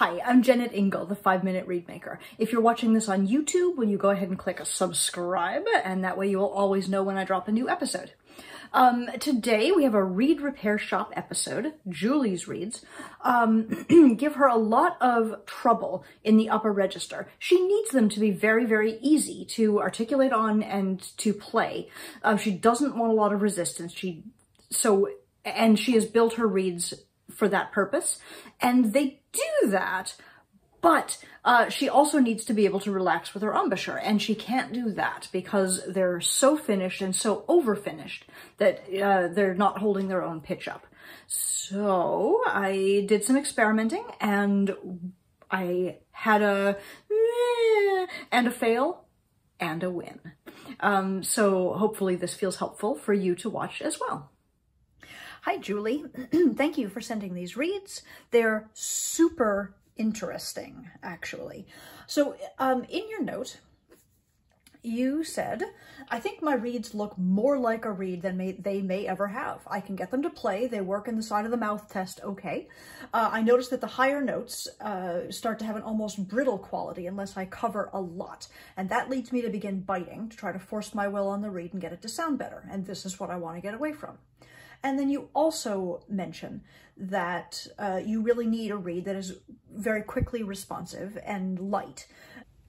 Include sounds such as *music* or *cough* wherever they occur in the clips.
Hi, I'm Jennet Ingle, the 5-Minute Reedmaker. If you're watching this on YouTube, will you go ahead and click a subscribe, and that way you will always know when I drop a new episode. Um, today we have a Reed Repair Shop episode, Julie's Reeds. Um, *clears throat* give her a lot of trouble in the upper register. She needs them to be very, very easy to articulate on and to play. Uh, she doesn't want a lot of resistance. She so and she has built her reeds for that purpose. And they do that, but uh, she also needs to be able to relax with her embouchure, and she can't do that because they're so finished and so over-finished that uh, they're not holding their own pitch up. So I did some experimenting, and I had a and a fail and a win. Um, so hopefully this feels helpful for you to watch as well. Hi, Julie. *clears throat* Thank you for sending these reeds. They're super interesting, actually. So um, in your note, you said, I think my reeds look more like a reed than may, they may ever have. I can get them to play. They work in the side of the mouth test okay. Uh, I noticed that the higher notes uh, start to have an almost brittle quality unless I cover a lot. And that leads me to begin biting to try to force my will on the reed and get it to sound better. And this is what I want to get away from. And then you also mention that uh, you really need a reed that is very quickly responsive and light.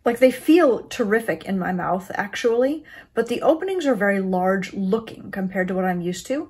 Like they feel terrific in my mouth actually, but the openings are very large looking compared to what I'm used to.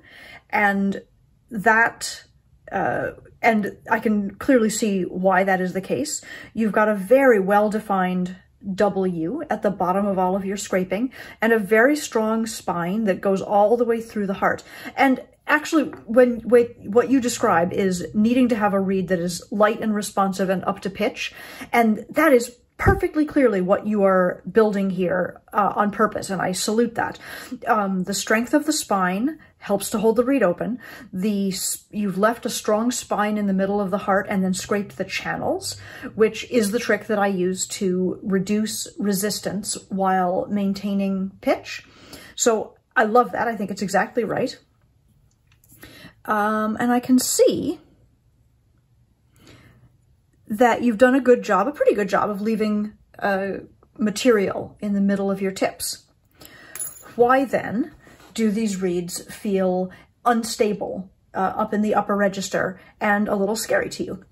And that, uh, and I can clearly see why that is the case. You've got a very well-defined W at the bottom of all of your scraping and a very strong spine that goes all the way through the heart. And actually, when, when what you describe is needing to have a reed that is light and responsive and up to pitch, and that is perfectly clearly what you are building here uh, on purpose, and I salute that. Um, the strength of the spine helps to hold the reed open. The You've left a strong spine in the middle of the heart and then scraped the channels, which is the trick that I use to reduce resistance while maintaining pitch. So I love that. I think it's exactly right. Um, and I can see that you've done a good job, a pretty good job of leaving uh, material in the middle of your tips. Why then do these reeds feel unstable uh, up in the upper register and a little scary to you?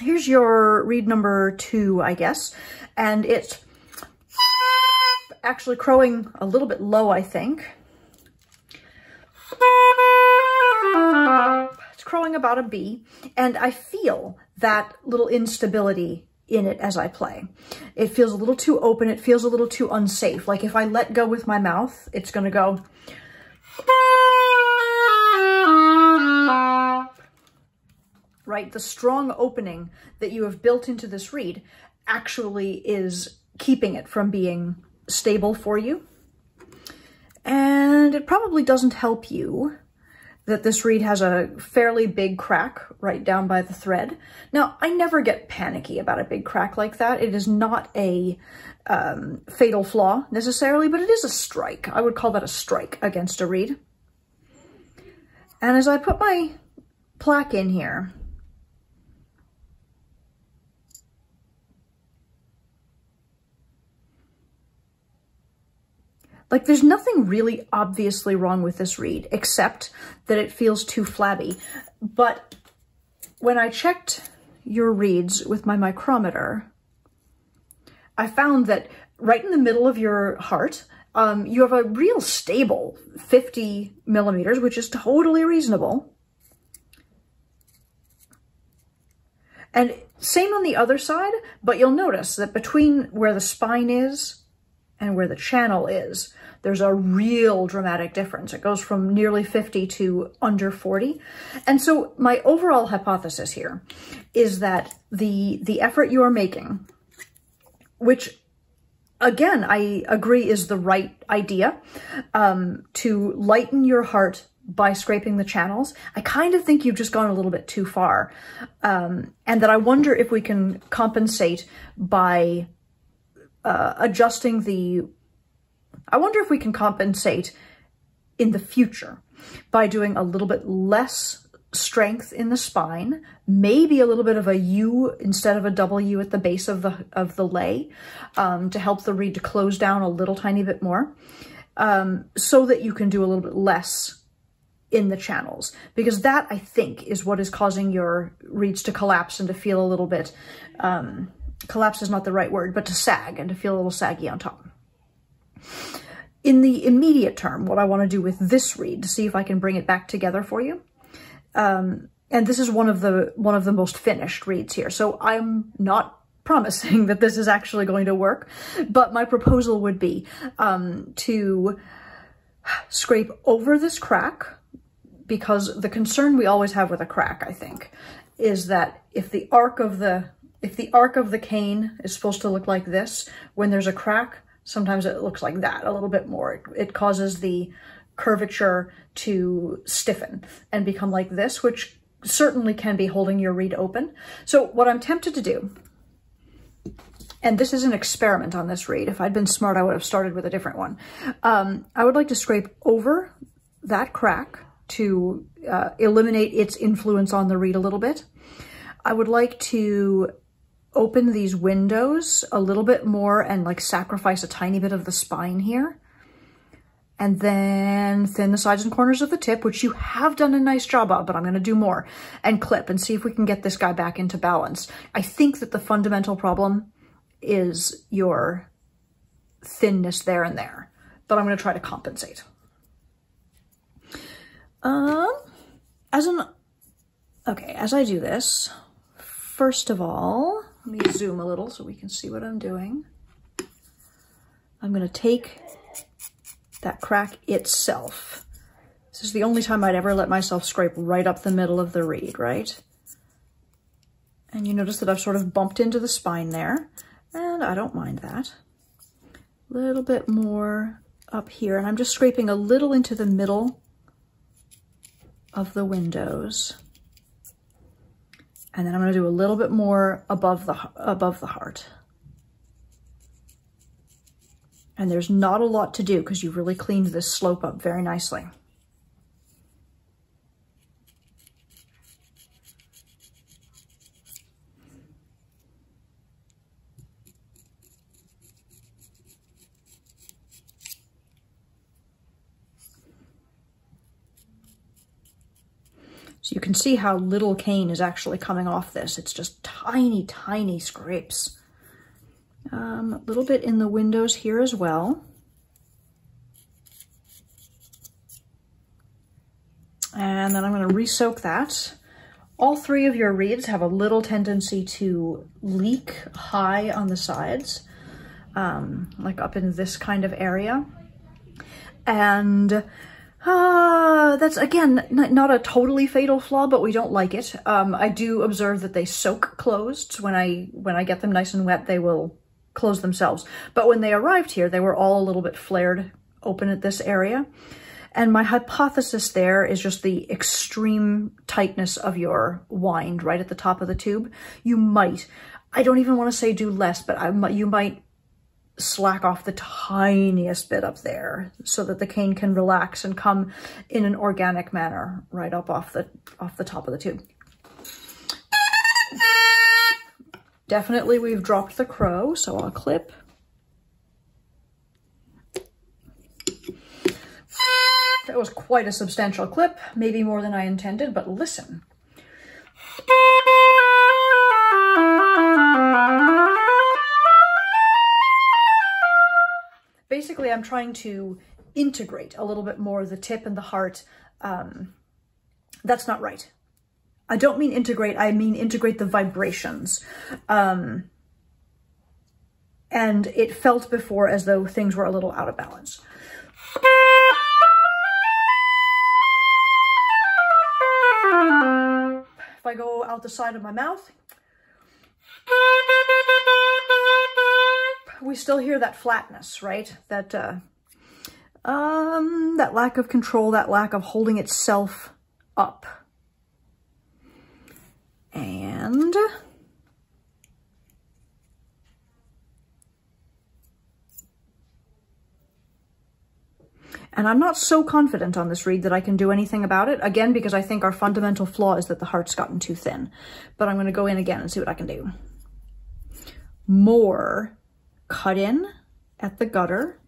Here's your reed number two, I guess, and it's actually crowing a little bit low, I think. It's crowing about a B, and I feel that little instability in it as I play. It feels a little too open. It feels a little too unsafe. Like if I let go with my mouth, it's going to go... Right? The strong opening that you have built into this reed actually is keeping it from being stable for you. And it probably doesn't help you that this reed has a fairly big crack right down by the thread. Now, I never get panicky about a big crack like that. It is not a um, fatal flaw necessarily, but it is a strike. I would call that a strike against a reed. And as I put my plaque in here, Like there's nothing really obviously wrong with this reed, except that it feels too flabby. But when I checked your reeds with my micrometer, I found that right in the middle of your heart, um, you have a real stable 50 millimeters, which is totally reasonable. And same on the other side, but you'll notice that between where the spine is and where the channel is, there's a real dramatic difference. It goes from nearly 50 to under 40. And so my overall hypothesis here is that the, the effort you are making, which again, I agree is the right idea, um, to lighten your heart by scraping the channels. I kind of think you've just gone a little bit too far. Um, and that I wonder if we can compensate by uh, adjusting the I wonder if we can compensate in the future by doing a little bit less strength in the spine, maybe a little bit of a U instead of a W at the base of the of the lay um, to help the reed to close down a little tiny bit more um, so that you can do a little bit less in the channels because that I think is what is causing your reeds to collapse and to feel a little bit, um, collapse is not the right word, but to sag and to feel a little saggy on top. In the immediate term, what I want to do with this reed to see if I can bring it back together for you um, and this is one of the one of the most finished reeds here. So I'm not *laughs* promising that this is actually going to work, but my proposal would be um, to scrape over this crack because the concern we always have with a crack, I think, is that if the arc of the if the arc of the cane is supposed to look like this, when there's a crack, sometimes it looks like that a little bit more. It, it causes the curvature to stiffen and become like this, which certainly can be holding your reed open. So what I'm tempted to do, and this is an experiment on this reed. If I'd been smart, I would have started with a different one. Um, I would like to scrape over that crack to uh, eliminate its influence on the reed a little bit. I would like to open these windows a little bit more and like sacrifice a tiny bit of the spine here and then thin the sides and corners of the tip, which you have done a nice job of, but I'm gonna do more, and clip and see if we can get this guy back into balance. I think that the fundamental problem is your thinness there and there, but I'm gonna try to compensate. Um, as an, okay, as I do this, first of all, let me zoom a little so we can see what I'm doing. I'm gonna take that crack itself. This is the only time I'd ever let myself scrape right up the middle of the reed, right? And you notice that I've sort of bumped into the spine there, and I don't mind that. A little bit more up here, and I'm just scraping a little into the middle of the windows. And then I'm gonna do a little bit more above the, above the heart. And there's not a lot to do because you've really cleaned this slope up very nicely. So you can see how little cane is actually coming off this. It's just tiny, tiny scrapes. Um, a little bit in the windows here as well. And then I'm going to re-soak that. All three of your reeds have a little tendency to leak high on the sides, um, like up in this kind of area. And uh, that's, again, not a totally fatal flaw, but we don't like it. Um, I do observe that they soak closed. When I, when I get them nice and wet, they will close themselves. But when they arrived here, they were all a little bit flared open at this area. And my hypothesis there is just the extreme tightness of your wind right at the top of the tube. You might, I don't even want to say do less, but I, you might slack off the tiniest bit up there so that the cane can relax and come in an organic manner right up off the off the top of the tube. Definitely we've dropped the crow, so I'll clip. That was quite a substantial clip, maybe more than I intended, but listen. Basically, I'm trying to integrate a little bit more the tip and the heart. Um, that's not right. I don't mean integrate, I mean integrate the vibrations. Um, and it felt before as though things were a little out of balance. If I go out the side of my mouth, we still hear that flatness, right? That, uh, um, that lack of control, that lack of holding itself up. And And I'm not so confident on this reed that I can do anything about it. Again, because I think our fundamental flaw is that the heart's gotten too thin. But I'm going to go in again and see what I can do. More cut in at the gutter.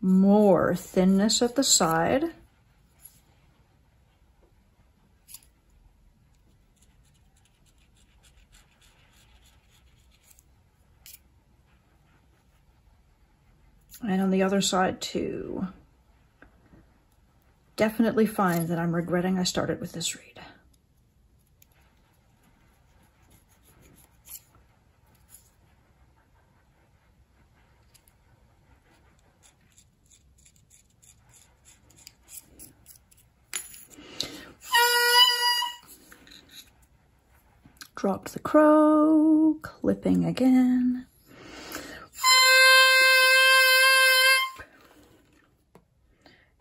More thinness at the side. And on the other side too. Definitely find that I'm regretting I started with this reed. Dropped the crow, clipping again.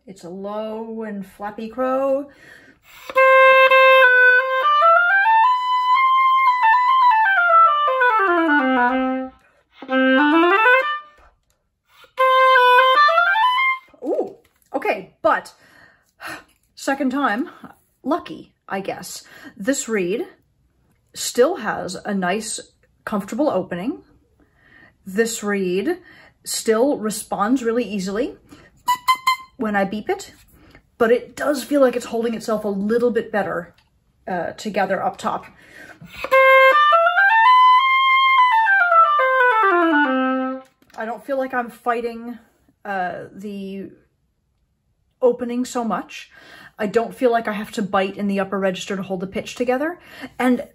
It's a low and flappy crow. Ooh, okay, but second time, lucky, I guess. This reed still has a nice, comfortable opening. This reed still responds really easily when I beep it, but it does feel like it's holding itself a little bit better uh, together up top. I don't feel like I'm fighting uh, the opening so much. I don't feel like I have to bite in the upper register to hold the pitch together. And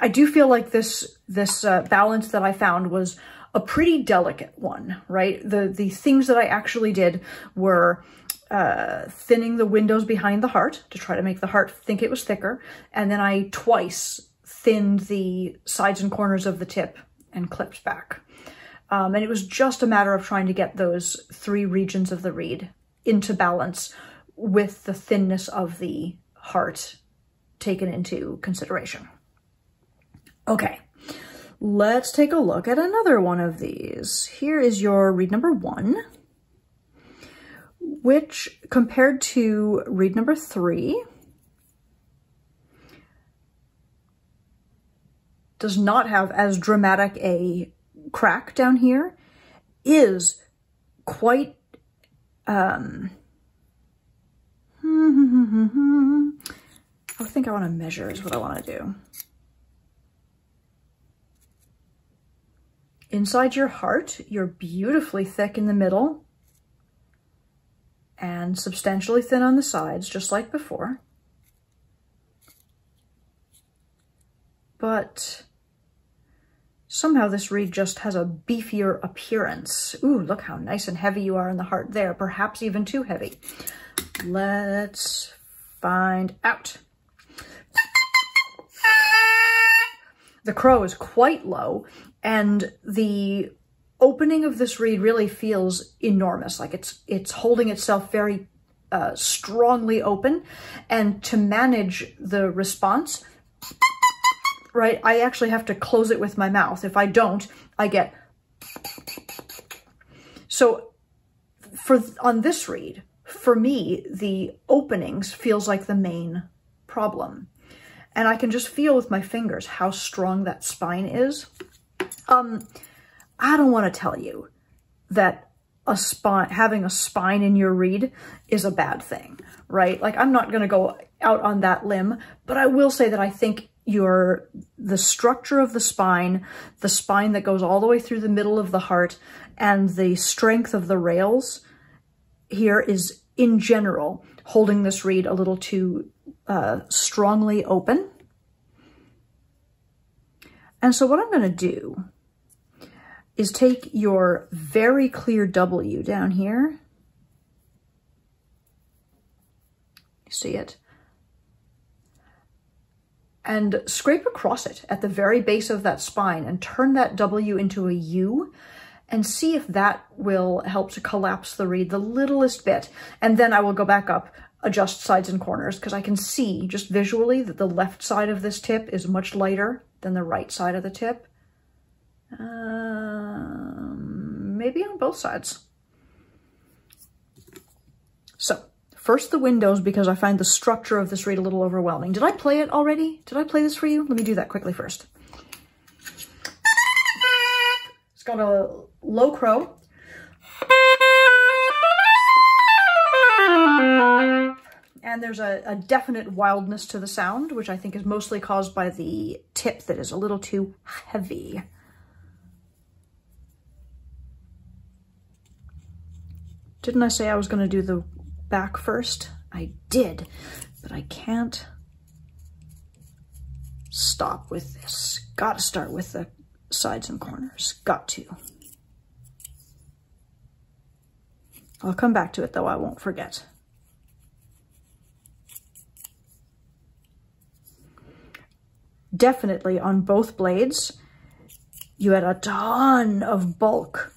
I do feel like this this uh, balance that I found was a pretty delicate one, right? The the things that I actually did were uh, thinning the windows behind the heart to try to make the heart think it was thicker. And then I twice thinned the sides and corners of the tip and clipped back. Um, and it was just a matter of trying to get those three regions of the reed into balance with the thinness of the heart taken into consideration. Okay, let's take a look at another one of these. Here is your reed number one which compared to reed number three, does not have as dramatic a crack down here, is quite, um, *laughs* I think I want to measure is what I want to do. Inside your heart, you're beautifully thick in the middle and substantially thin on the sides, just like before. But somehow this reed just has a beefier appearance. Ooh, look how nice and heavy you are in the heart there, perhaps even too heavy. Let's find out. The crow is quite low and the opening of this reed really feels enormous, like it's it's holding itself very uh, strongly open. And to manage the response, right, I actually have to close it with my mouth. If I don't, I get... So for on this reed, for me, the openings feels like the main problem. And I can just feel with my fingers how strong that spine is. Um, I don't want to tell you that a spine, having a spine in your reed is a bad thing, right? Like I'm not going to go out on that limb, but I will say that I think your, the structure of the spine, the spine that goes all the way through the middle of the heart and the strength of the rails here is in general holding this reed a little too uh, strongly open. And so what I'm going to do is take your very clear W down here. You see it? And scrape across it at the very base of that spine and turn that W into a U and see if that will help to collapse the reed the littlest bit. And then I will go back up, adjust sides and corners because I can see just visually that the left side of this tip is much lighter than the right side of the tip. Um, maybe on both sides. So first the windows because I find the structure of this reed a little overwhelming. Did I play it already? Did I play this for you? Let me do that quickly first. It's got a low crow. And there's a, a, definite wildness to the sound, which I think is mostly caused by the tip that is a little too heavy. Didn't I say I was going to do the back first? I did, but I can't stop with this. Got to start with the sides and corners. Got to. I'll come back to it though, I won't forget. Definitely on both blades, you had a ton of bulk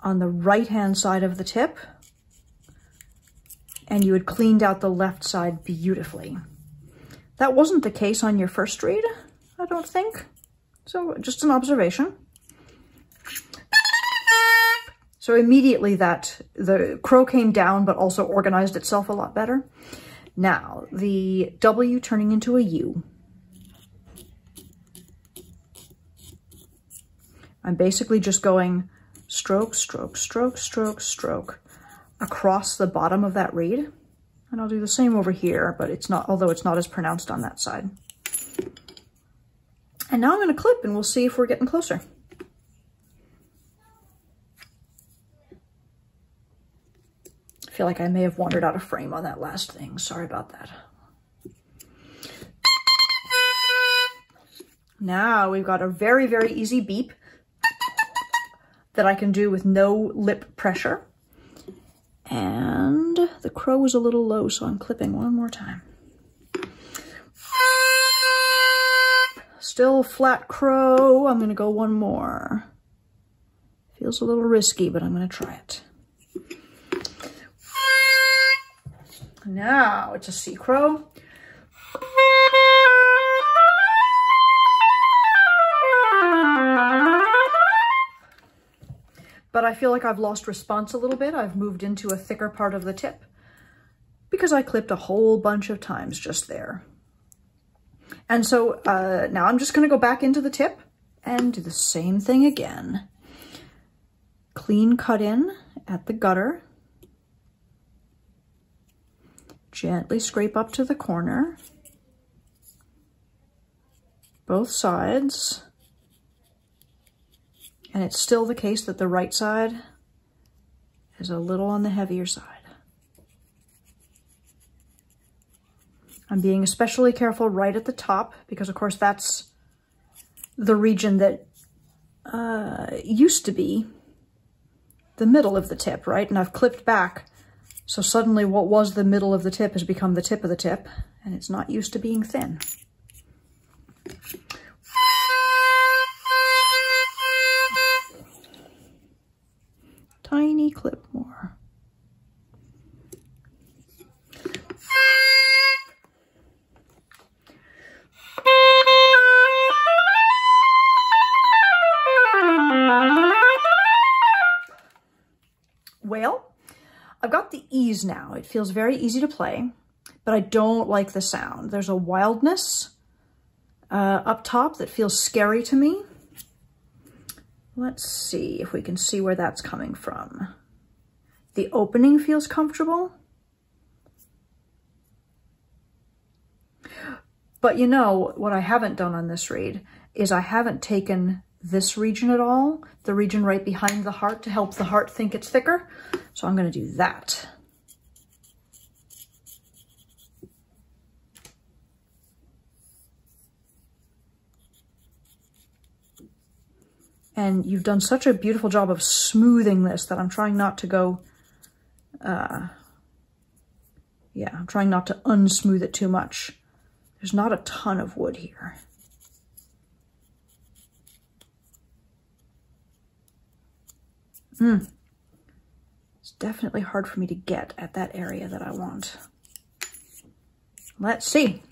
on the right-hand side of the tip, and you had cleaned out the left side beautifully. That wasn't the case on your first reed, I don't think. So just an observation. So immediately that the crow came down, but also organized itself a lot better. Now, the W turning into a U. I'm basically just going stroke, stroke, stroke, stroke, stroke across the bottom of that reed. And I'll do the same over here, but it's not, although it's not as pronounced on that side. And now I'm going to clip and we'll see if we're getting closer. I feel like I may have wandered out of frame on that last thing. Sorry about that. Now we've got a very, very easy beep that I can do with no lip pressure. And the crow is a little low, so I'm clipping one more time. Still flat crow. I'm going to go one more. Feels a little risky, but I'm going to try it. Now it's a C crow. But I feel like I've lost response a little bit. I've moved into a thicker part of the tip because I clipped a whole bunch of times just there. And so uh, now I'm just going to go back into the tip and do the same thing again. Clean cut in at the gutter. Gently scrape up to the corner. Both sides. And it's still the case that the right side is a little on the heavier side. I'm being especially careful right at the top because, of course, that's the region that uh, used to be the middle of the tip, right? And I've clipped back. So suddenly what was the middle of the tip has become the tip of the tip, and it's not used to being thin. Tiny clip more. Well, I've got the ease now. It feels very easy to play, but I don't like the sound. There's a wildness uh, up top that feels scary to me. Let's see if we can see where that's coming from. The opening feels comfortable. But you know, what I haven't done on this reed is I haven't taken this region at all, the region right behind the heart to help the heart think it's thicker. So I'm going to do that. And you've done such a beautiful job of smoothing this that I'm trying not to go, uh, yeah, I'm trying not to unsmooth it too much. There's not a ton of wood here. Hmm. It's definitely hard for me to get at that area that I want. Let's see.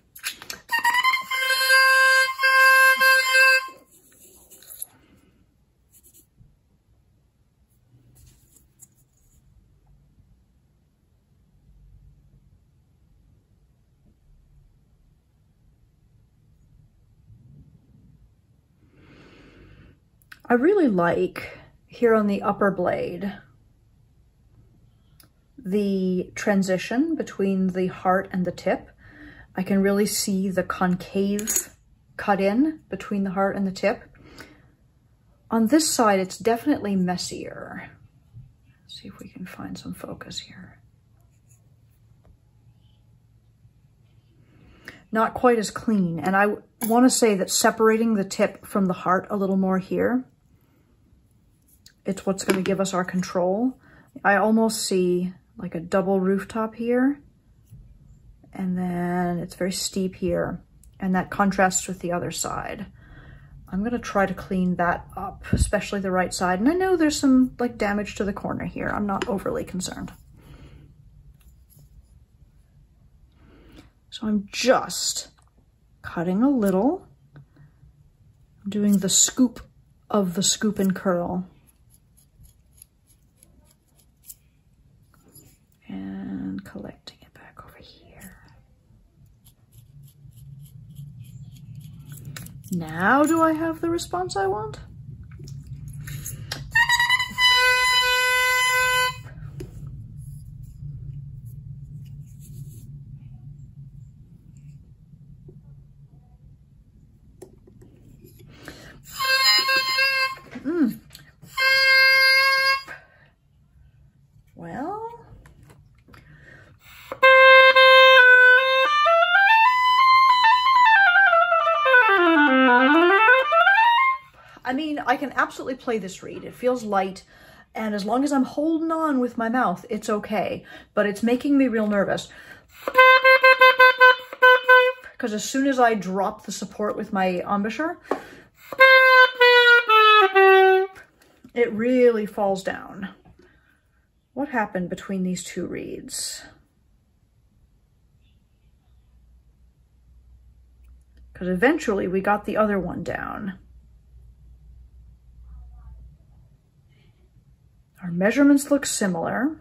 I really like here on the upper blade, the transition between the heart and the tip. I can really see the concave cut in between the heart and the tip. On this side, it's definitely messier. Let's see if we can find some focus here. Not quite as clean. And I want to say that separating the tip from the heart a little more here, it's what's going to give us our control. I almost see like a double rooftop here. And then it's very steep here. And that contrasts with the other side. I'm going to try to clean that up, especially the right side. And I know there's some like damage to the corner here. I'm not overly concerned. So I'm just cutting a little, I'm doing the scoop of the scoop and curl. Collecting it back over here. Now do I have the response I want? Absolutely play this reed. It feels light, and as long as I'm holding on with my mouth, it's okay. But it's making me real nervous. Because as soon as I drop the support with my embouchure, it really falls down. What happened between these two reeds? Because eventually we got the other one down. Our measurements look similar.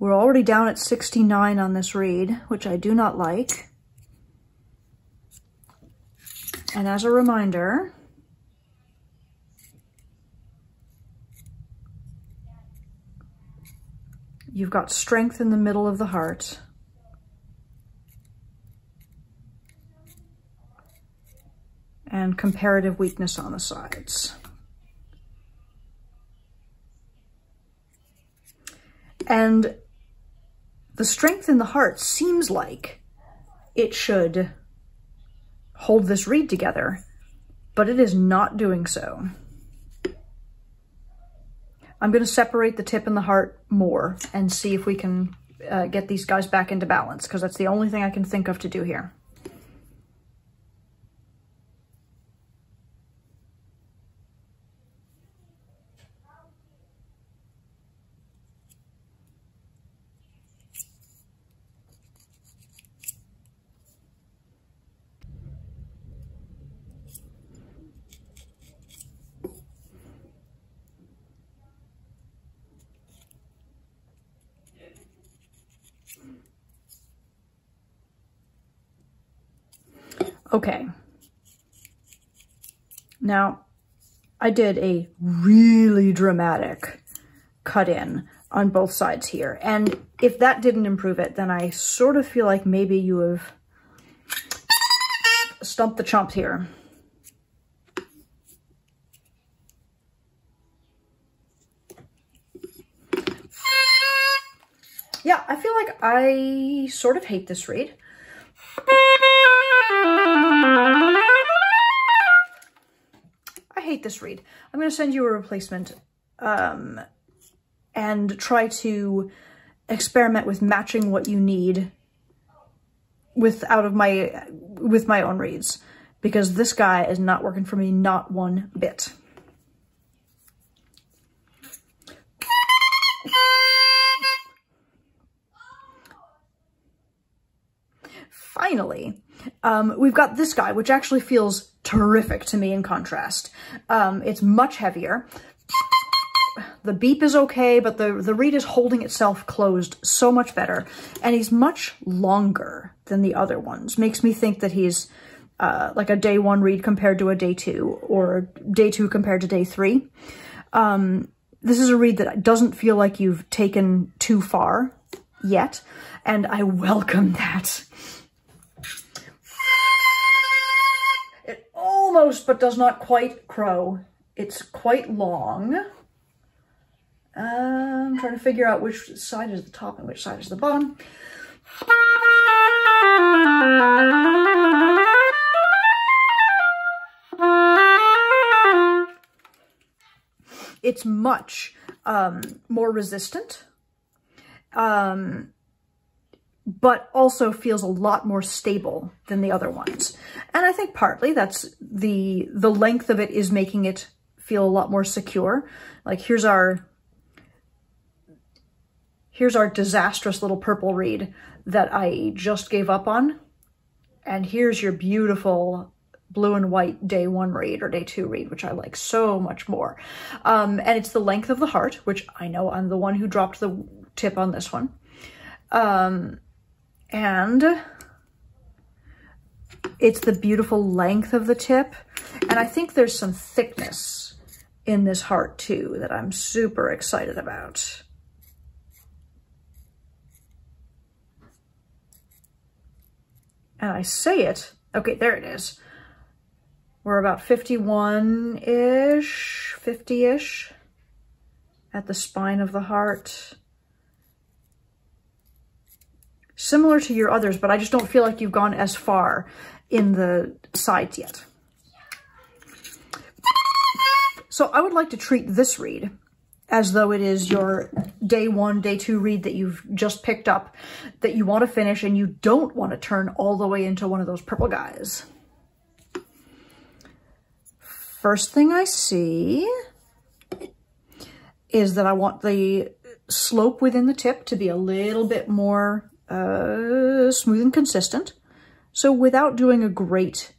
We're already down at 69 on this reed, which I do not like. And as a reminder, you've got strength in the middle of the heart. And comparative weakness on the sides. And the strength in the heart seems like it should hold this reed together, but it is not doing so. I'm going to separate the tip and the heart more and see if we can uh, get these guys back into balance because that's the only thing I can think of to do here. Okay. Now, I did a really dramatic cut in on both sides here. And if that didn't improve it, then I sort of feel like maybe you have stumped the chump here. Yeah, I feel like I sort of hate this reed. Hate this reed. I'm going to send you a replacement um, and try to experiment with matching what you need with out of my with my own reeds because this guy is not working for me not one bit. Finally, um, we've got this guy, which actually feels terrific to me in contrast. Um, it's much heavier. The beep is okay, but the, the reed is holding itself closed so much better. And he's much longer than the other ones. Makes me think that he's uh, like a day one reed compared to a day two or day two compared to day three. Um, this is a reed that doesn't feel like you've taken too far yet, and I welcome that. Almost, but does not quite crow. It's quite long. I'm trying to figure out which side is the top and which side is the bottom. It's much um, more resistant, um, but also feels a lot more stable than the other ones. And I think partly that's the the length of it is making it feel a lot more secure. Like here's our here's our disastrous little purple reed that I just gave up on. And here's your beautiful blue and white day one reed or day two reed, which I like so much more. Um, and it's the length of the heart, which I know I'm the one who dropped the tip on this one. Um, and it's the beautiful length of the tip. And I think there's some thickness in this heart too that I'm super excited about. And I say it, okay, there it is. We're about 51-ish, 50-ish at the spine of the heart. Similar to your others, but I just don't feel like you've gone as far in the sides yet. So I would like to treat this reed as though it is your day one, day two read that you've just picked up that you want to finish and you don't want to turn all the way into one of those purple guys first thing I see is that I want the slope within the tip to be a little bit more uh, smooth and consistent. So without doing a great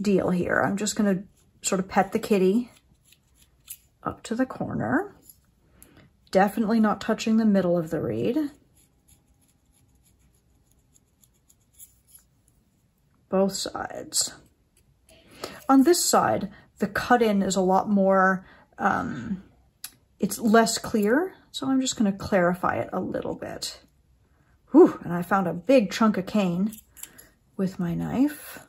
deal here, I'm just going to sort of pet the kitty up to the corner. Definitely not touching the middle of the reed. Both sides. On this side, the cut-in is a lot more, um, it's less clear, so I'm just going to clarify it a little bit. Whew, and I found a big chunk of cane with my knife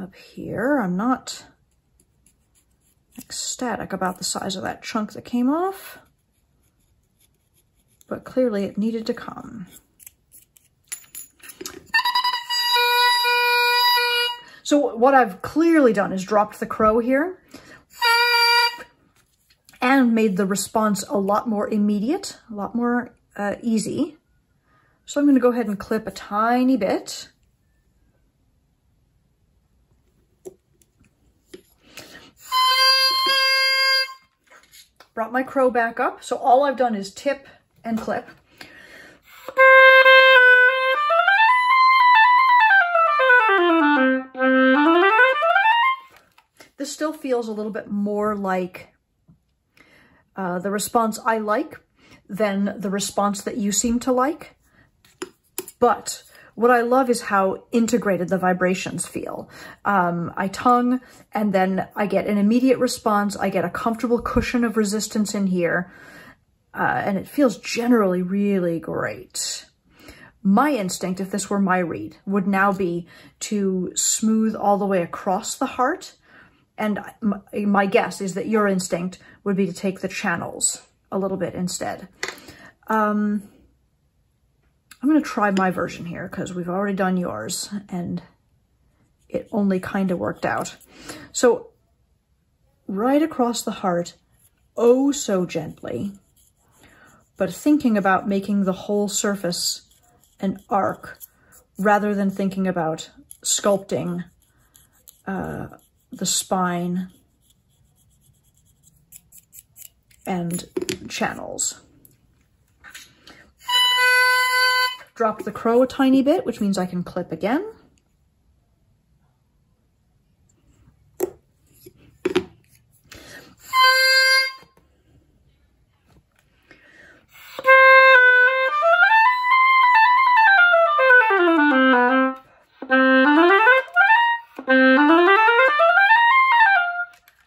up here. I'm not ecstatic about the size of that chunk that came off, but clearly it needed to come. So what I've clearly done is dropped the crow here and made the response a lot more immediate, a lot more uh, easy. So I'm going to go ahead and clip a tiny bit. Brought my crow back up. So all I've done is tip and clip. This still feels a little bit more like uh, the response I like than the response that you seem to like. But what I love is how integrated the vibrations feel. Um, I tongue and then I get an immediate response. I get a comfortable cushion of resistance in here. Uh, and it feels generally really great. My instinct, if this were my reed, would now be to smooth all the way across the heart and my guess is that your instinct would be to take the channels a little bit instead. Um, I'm going to try my version here because we've already done yours and it only kind of worked out. So right across the heart, oh so gently, but thinking about making the whole surface an arc rather than thinking about sculpting uh, the spine and channels. drop the crow a tiny bit, which means I can clip again.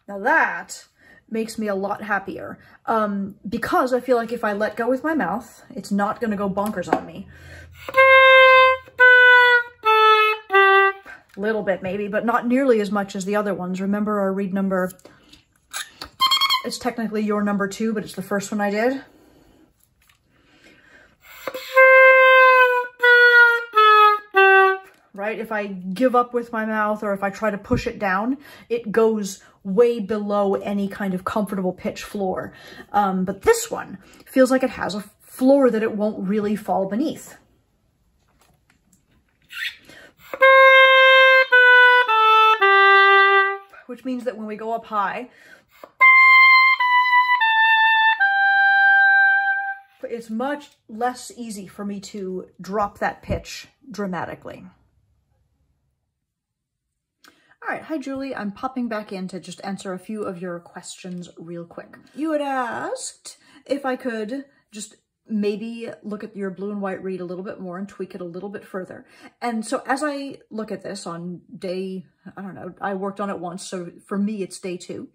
Now that makes me a lot happier um, because I feel like if I let go with my mouth, it's not going to go bonkers on me. Little bit maybe, but not nearly as much as the other ones. Remember our reed number, it's technically your number two, but it's the first one I did. Right? If I give up with my mouth or if I try to push it down, it goes way below any kind of comfortable pitch floor. Um, but this one feels like it has a floor that it won't really fall beneath. Which means that when we go up high, it's much less easy for me to drop that pitch dramatically. All right, hi Julie. I'm popping back in to just answer a few of your questions real quick. You had asked if I could just maybe look at your blue and white reed a little bit more and tweak it a little bit further. And so as I look at this on day, I don't know, I worked on it once, so for me it's day two.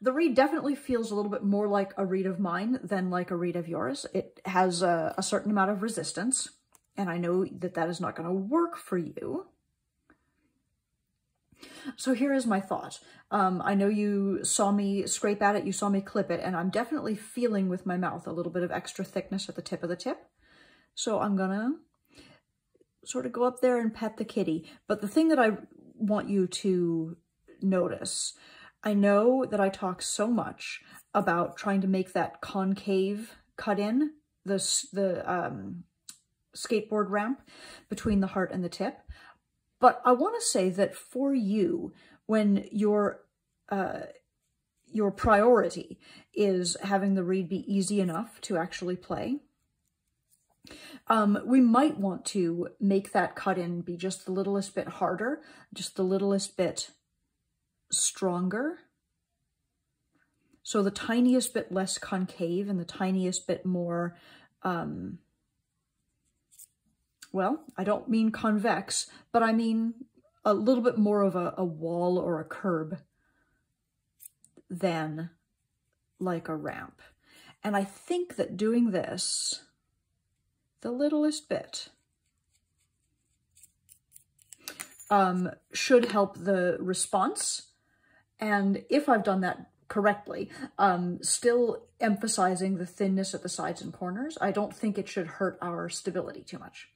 The reed definitely feels a little bit more like a reed of mine than like a reed of yours. It has a, a certain amount of resistance and I know that that is not going to work for you. So here is my thought. Um, I know you saw me scrape at it, you saw me clip it, and I'm definitely feeling with my mouth a little bit of extra thickness at the tip of the tip. So I'm gonna sort of go up there and pet the kitty. But the thing that I want you to notice, I know that I talk so much about trying to make that concave cut in, the, the um, skateboard ramp between the heart and the tip. But I want to say that for you, when your uh, your priority is having the reed be easy enough to actually play, um, we might want to make that cut in be just the littlest bit harder, just the littlest bit stronger. So the tiniest bit less concave and the tiniest bit more um, well, I don't mean convex, but I mean a little bit more of a, a wall or a curb than like a ramp. And I think that doing this, the littlest bit, um, should help the response. And if I've done that correctly, um, still emphasizing the thinness at the sides and corners, I don't think it should hurt our stability too much.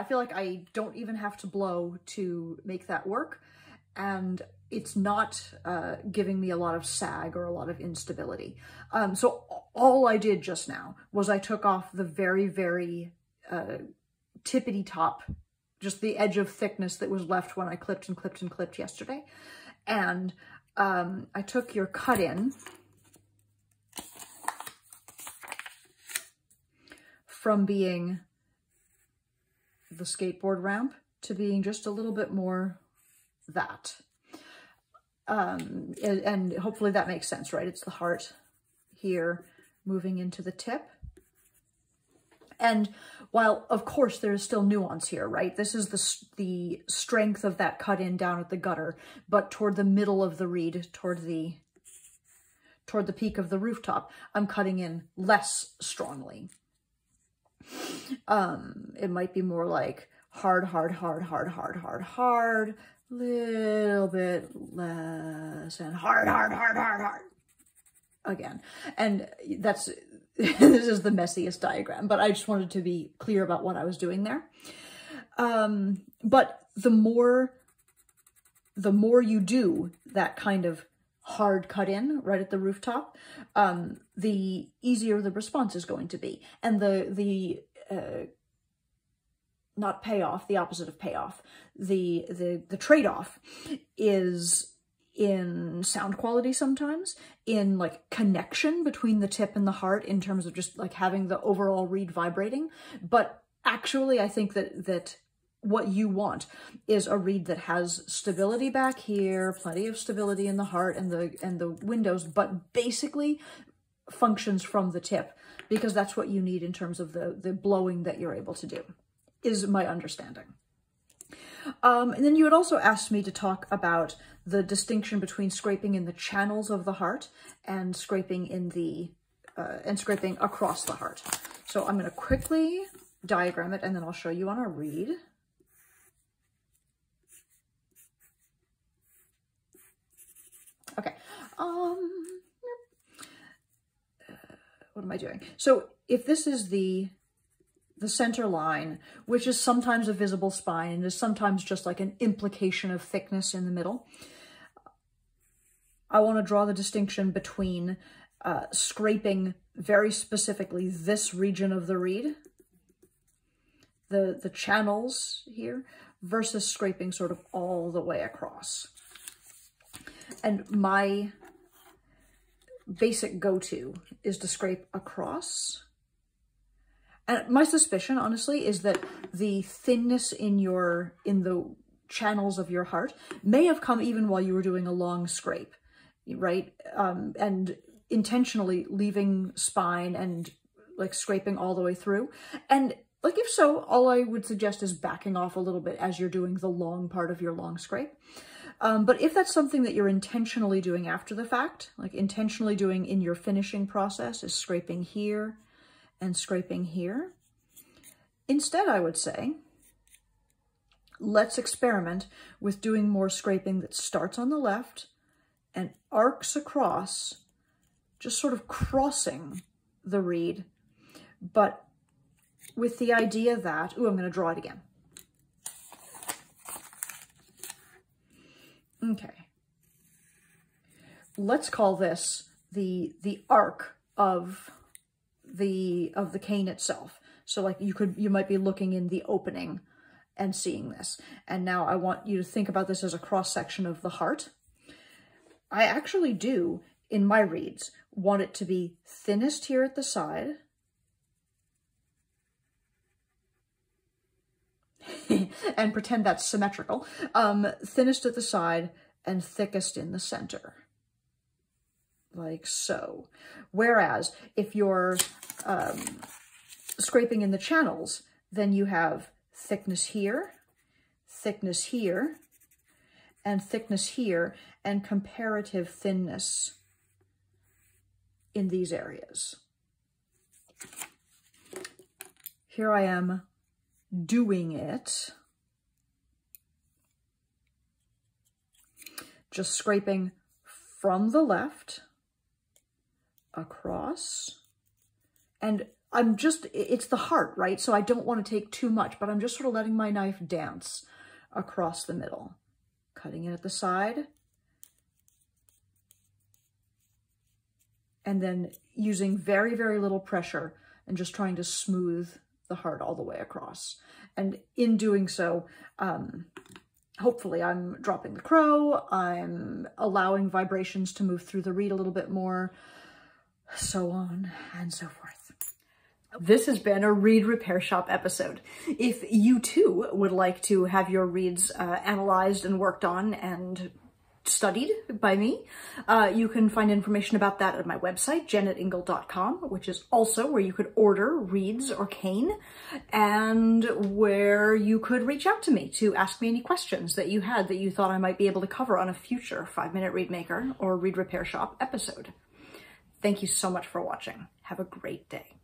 I feel like I don't even have to blow to make that work. And it's not uh, giving me a lot of sag or a lot of instability. Um, so all I did just now was I took off the very, very uh, tippity top, just the edge of thickness that was left when I clipped and clipped and clipped yesterday. And um, I took your cut in from being the skateboard ramp to being just a little bit more that. Um, and, and hopefully that makes sense, right? It's the heart here moving into the tip. And while, of course, there's still nuance here, right? This is the, the strength of that cut in down at the gutter, but toward the middle of the reed, toward the, toward the peak of the rooftop, I'm cutting in less strongly. Um, it might be more like hard, hard, hard, hard, hard, hard, hard, little bit less, and hard, hard, hard, hard, hard again. And that's, *laughs* this is the messiest diagram, but I just wanted to be clear about what I was doing there. Um, but the more, the more you do that kind of hard cut in right at the rooftop, um, the easier the response is going to be. And the, the, uh, not payoff, the opposite of payoff, the, the, the trade-off is in sound quality sometimes, in like connection between the tip and the heart in terms of just like having the overall reed vibrating. But actually, I think that, that what you want is a reed that has stability back here, plenty of stability in the heart and the and the windows, but basically functions from the tip because that's what you need in terms of the, the blowing that you're able to do, is my understanding. Um, and then you had also asked me to talk about the distinction between scraping in the channels of the heart and scraping in the uh, and scraping across the heart. So I'm going to quickly diagram it and then I'll show you on a reed. Okay. Um, uh, what am I doing? So if this is the the center line, which is sometimes a visible spine and is sometimes just like an implication of thickness in the middle, I want to draw the distinction between uh, scraping very specifically this region of the reed, the, the channels here, versus scraping sort of all the way across. And my basic go-to is to scrape across. And my suspicion, honestly, is that the thinness in your, in the channels of your heart may have come even while you were doing a long scrape, right? Um, and intentionally leaving spine and like scraping all the way through. And like, if so, all I would suggest is backing off a little bit as you're doing the long part of your long scrape. Um, but if that's something that you're intentionally doing after the fact, like intentionally doing in your finishing process is scraping here and scraping here, instead I would say, let's experiment with doing more scraping that starts on the left and arcs across, just sort of crossing the reed, but with the idea that, ooh, I'm going to draw it again. Okay. Let's call this the the arc of the of the cane itself. So like you could you might be looking in the opening and seeing this. And now I want you to think about this as a cross section of the heart. I actually do in my reeds want it to be thinnest here at the side. *laughs* and pretend that's symmetrical. Um, thinnest at the side and thickest in the center. Like so. Whereas if you're um, scraping in the channels, then you have thickness here, thickness here, and thickness here, and comparative thinness in these areas. Here I am doing it. Just scraping from the left across and I'm just, it's the heart, right? So I don't want to take too much, but I'm just sort of letting my knife dance across the middle, cutting it at the side, and then using very, very little pressure and just trying to smooth the heart all the way across. And in doing so, um, hopefully I'm dropping the crow, I'm allowing vibrations to move through the reed a little bit more, so on and so forth. This has been a Reed Repair Shop episode. If you too would like to have your reeds uh, analyzed and worked on and studied by me. Uh, you can find information about that at my website, jennetingle.com, which is also where you could order reeds or cane and where you could reach out to me to ask me any questions that you had that you thought I might be able to cover on a future 5-Minute Reedmaker or Reed Repair Shop episode. Thank you so much for watching. Have a great day.